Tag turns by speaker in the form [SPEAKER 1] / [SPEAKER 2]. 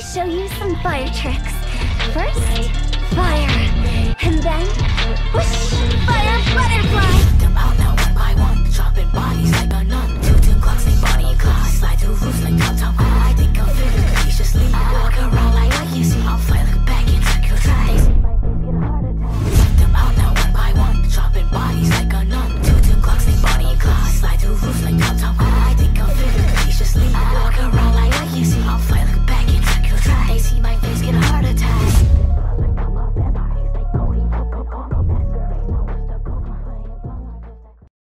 [SPEAKER 1] me show you some fire tricks. First,